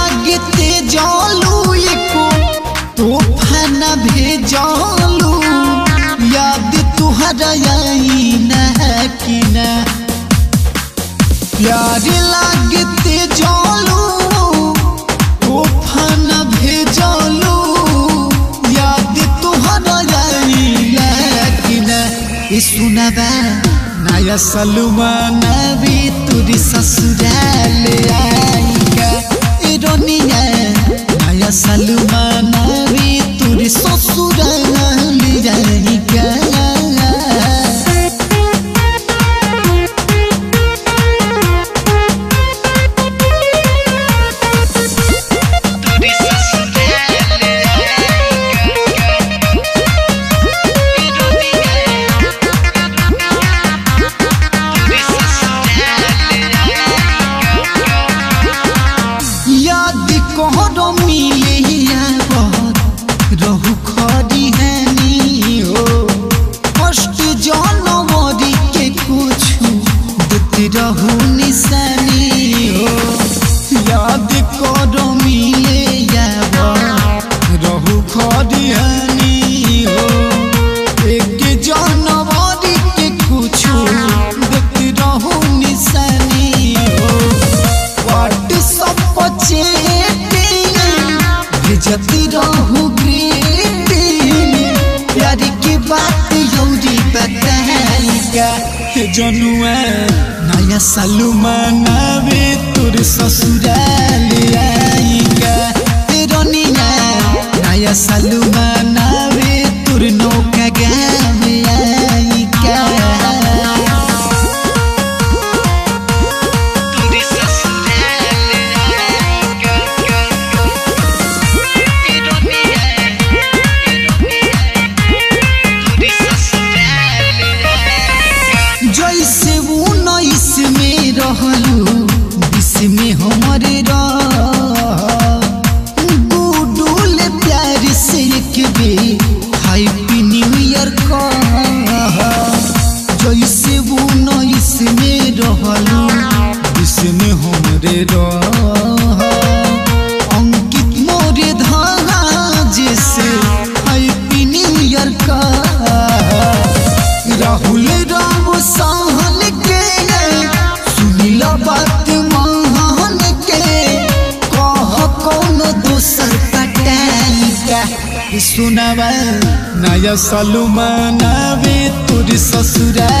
लागते जालू एको तोहफा न भेजालू याद तुहरा कि प्यारी लागते जालू तोहफा न भेजालू याद तुहरा कि नया सलमान भी तुरी ससुराल भेजती रहू प्यार की बात यौरी बताएगा जनुआ नया सालू मनावे तोर उन्नीस रहलू अंकित मोरे धागा जैसे राहुल राम सहन के सुनिला बात के कह कौन दोसर सुनवा नया सलमान वे तुर ससुराल आई